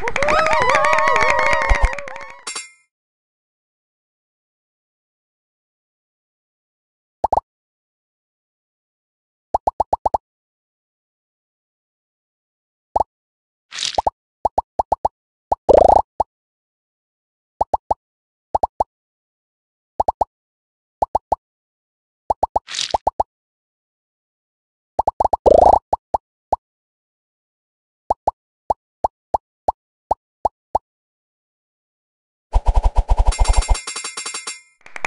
Woo-hoo!